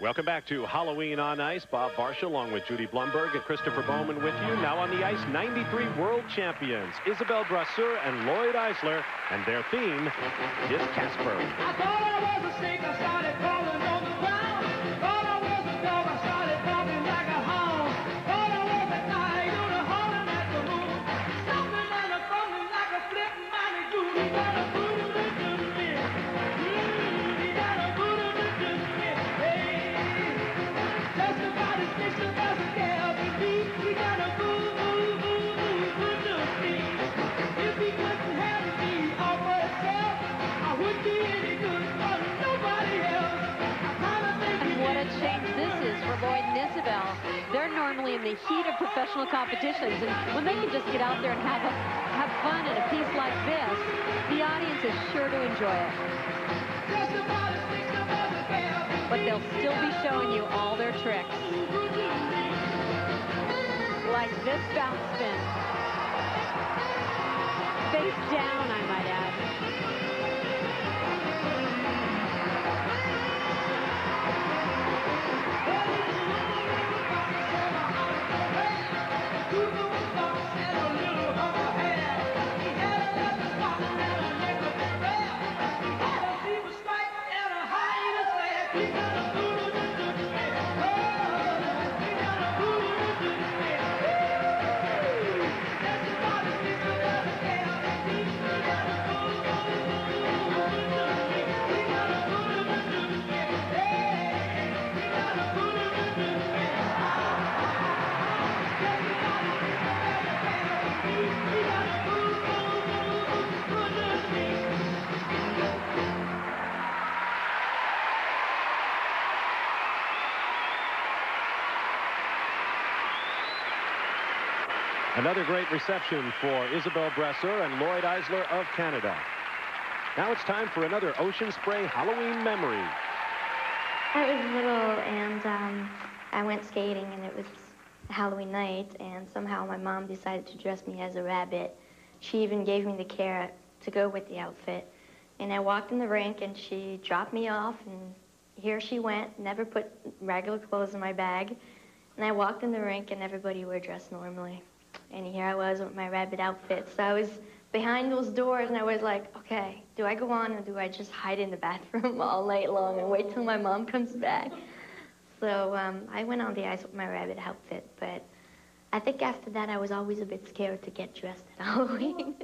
Welcome back to Halloween on Ice. Bob Barcia along with Judy Blumberg and Christopher Bowman with you. Now on the ice, 93 world champions, Isabelle Brasseur and Lloyd Eisler. And their theme is Casper. They're in the heat of professional competitions. And when they can just get out there and have, a, have fun in a piece like this, the audience is sure to enjoy it. But they'll still be showing you all their tricks. Like this bounce spin. Face down, I might add. We gotta move. Another great reception for Isabelle Brasseur and Lloyd Eisler of Canada. Now it's time for another Ocean Spray Halloween memory. I was little and um, I went skating and it was Halloween night and somehow my mom decided to dress me as a rabbit. She even gave me the carrot to go with the outfit. And I walked in the rink and she dropped me off and here she went, never put regular clothes in my bag. And I walked in the rink and everybody were dressed normally. And here I was with my rabbit outfit. So I was behind those doors, and I was like, okay, do I go on or do I just hide in the bathroom all night long and wait till my mom comes back? So um, I went on the ice with my rabbit outfit, but I think after that I was always a bit scared to get dressed at Halloween.